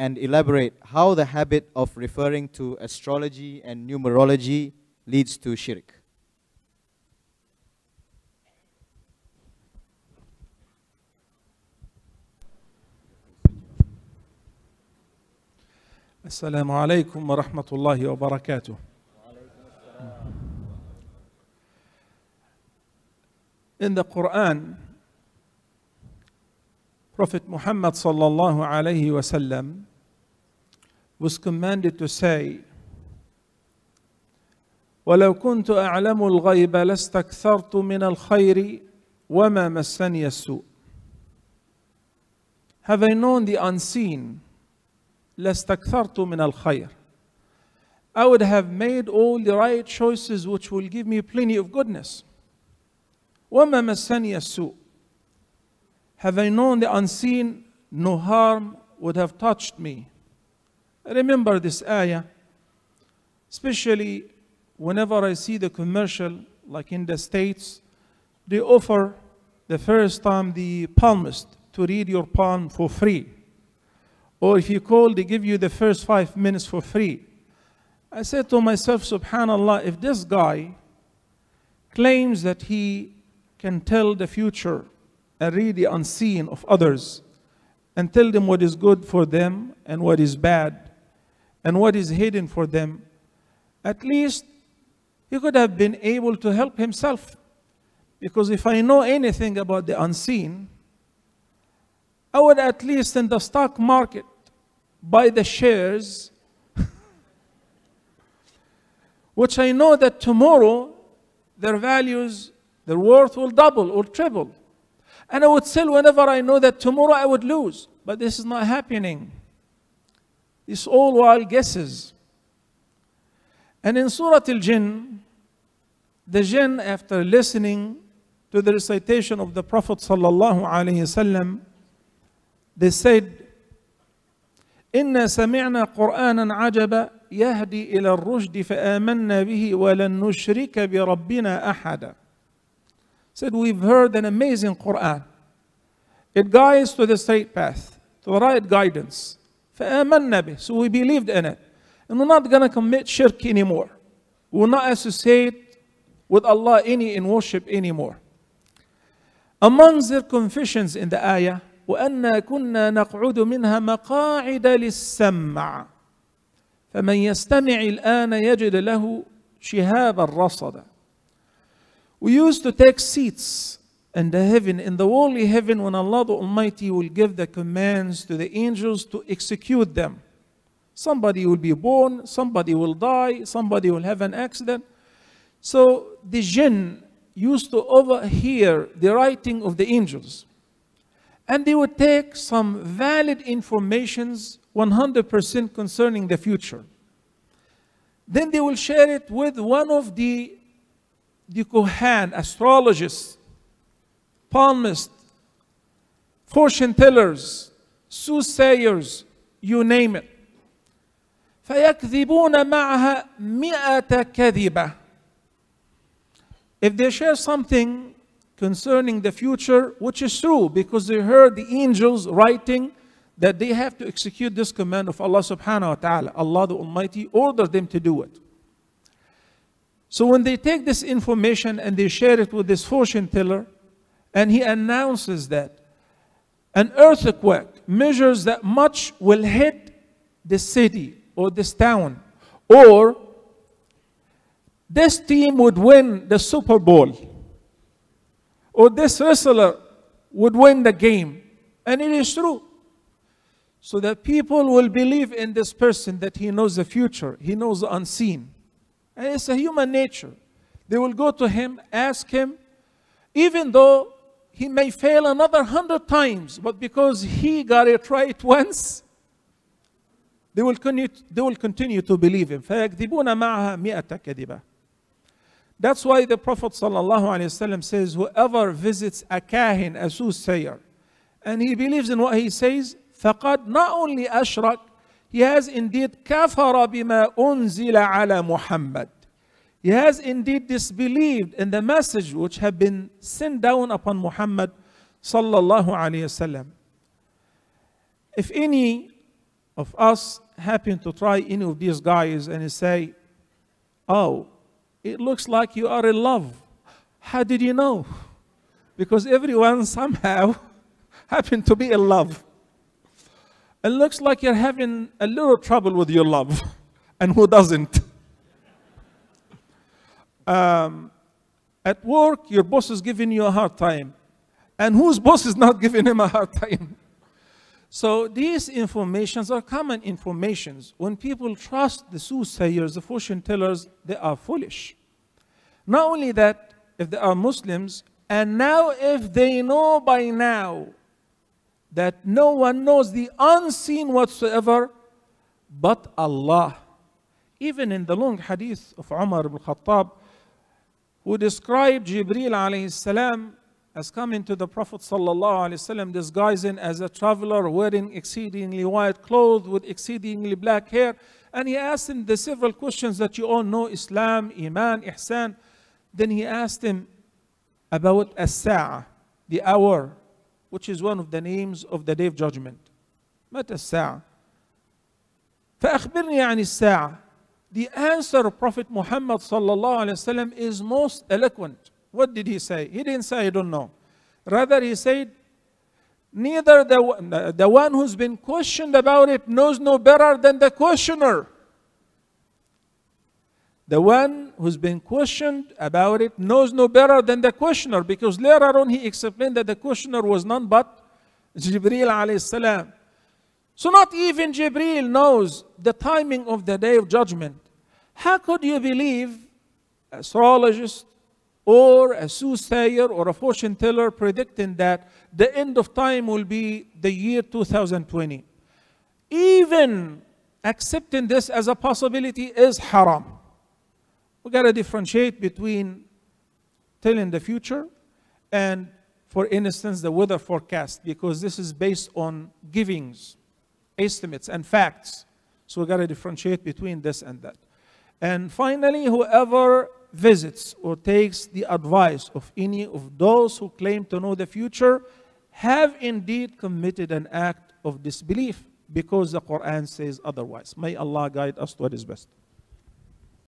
and elaborate how the habit of referring to astrology and numerology leads to shirk. السلام عليكم ورحمة الله وبركاته. In the Quran, Prophet Muhammad sallallahu alayhi wasallam was commanded to say, ولو كنت أعلم الغيب لاستكثرت من الخير وما مسني السوء. Have I known the unseen, لاستكثرت من الخير. I would have made all the right choices which will give me plenty of goodness. وما مسني السوء. Have I known the unseen, no harm would have touched me. Remember this ayah, especially whenever I see the commercial, like in the States, they offer the first time the palmist to read your palm for free. Or if you call, they give you the first five minutes for free. I said to myself, subhanallah, if this guy claims that he can tell the future and read the unseen of others and tell them what is good for them and what is bad and what is hidden for them, at least he could have been able to help himself. Because if I know anything about the unseen, I would at least in the stock market buy the shares, which I know that tomorrow their values, their worth will double or triple. And I would sell whenever I know that tomorrow I would lose. But this is not happening. It's all wild guesses. And in Surah Al Jinn, the jinn, after listening to the recitation of the Prophet sallallahu alaihi wasallam, they said, إنا سمعنا قرآنا عجبا يهدي إلى الرشد فآمنا به ولن نشرك بربنا أحدا. Said we've heard an amazing Quran. It guides to the straight path, to the right guidance. فآمنا به. So we believed in it. And we're not going to commit shirk anymore. We will not associate with Allah any in worship anymore. Amongst their confessions in the ayah, وأنا كنا نقعد منها مقاعد للسمع فمن يستمع الآن يجد له شهابا رصدا We used to take seats in the heaven, in the worldly heaven, when Allah the Almighty will give the commands to the angels to execute them. Somebody will be born, somebody will die, somebody will have an accident. So the jinn used to overhear the writing of the angels. And they would take some valid informations 100% concerning the future. Then they will share it with one of the, the Kohan, astrologists, palmists, fortune tellers, soothsayers, you name it. فيكذبون معها مئة كذبة. If they share something concerning the future, which is true because they heard the angels writing that they have to execute this command of Allah subhanahu wa ta'ala. Allah the Almighty ordered them to do it. So when they take this information and they share it with this fortune teller, and he announces that an earthquake measures that much will hit the city or this town, or this team would win the Super Bowl, or this wrestler would win the game. And it is true. So that people will believe in this person that he knows the future, he knows the unseen. And it's a human nature. They will go to him, ask him, even though he may fail another hundred times, but because he got it right once, they will continue, they will continue to believe him. فيكذبون معها مئة كذبة. That's why the Prophet ﷺ says, whoever visits a kahin, a soothsayer, and he believes in what he says, فقد not only أشرك, he has indeed كفر بما أنزل على محمد. He has indeed disbelieved in the message which had been sent down upon Muhammad sallallahu alayhi wasallam. If any of us happen to try any of these guys and say, Oh, it looks like you are in love. How did you know? Because everyone somehow happened to be in love. It looks like you're having a little trouble with your love. And who doesn't? Um, at work, your boss is giving you a hard time. And whose boss is not giving him a hard time? So these informations are common informations. When people trust the soothsayers, the fortune tellers, they are foolish. Not only that, if they are Muslims, and now if they know by now that no one knows the unseen whatsoever but Allah. Even in the long hadith of Umar ibn Khattab, who described Jibreel alayhi salam as coming to the Prophet sallallahu alaihi wasallam disguising as a traveler wearing exceedingly white clothes with exceedingly black hair and he asked him the several questions that you all know Islam, Iman, Ihsan then he asked him about as-sa'a the hour which is one of the names of the day of judgment متى الساعة فأخبرني عن الساعة the answer of Prophet Muhammad wasallam is most eloquent what did he say? He didn't say, I don't know. Rather, he said, neither the, the one who's been questioned about it knows no better than the questioner. The one who's been questioned about it knows no better than the questioner because later on he explained that the questioner was none but Jibreel alayhi salam. So not even Jibreel knows the timing of the day of judgment. How could you believe astrologists, or a soothsayer or a fortune teller predicting that the end of time will be the year 2020. Even accepting this as a possibility is haram. We got to differentiate between telling the future and, for instance, the weather forecast, because this is based on givings, estimates, and facts. So we got to differentiate between this and that. And finally, whoever visits or takes the advice of any of those who claim to know the future have indeed committed an act of disbelief because the Quran says otherwise. May Allah guide us to what is best.